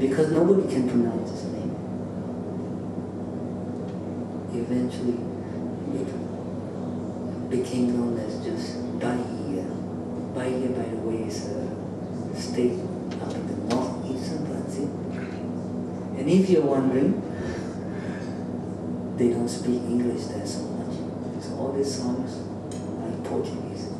because nobody can pronounce his name. Eventually, it became known as just Bahia. Bahia, by the way, is a state up in the northeastern Brazil. And if you're wondering, they don't speak English there so much. So all these songs are Portuguese.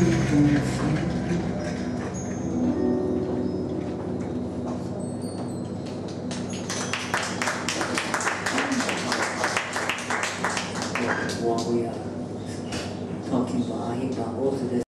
What we are talking about, uh, about all of this.